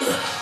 Ugh.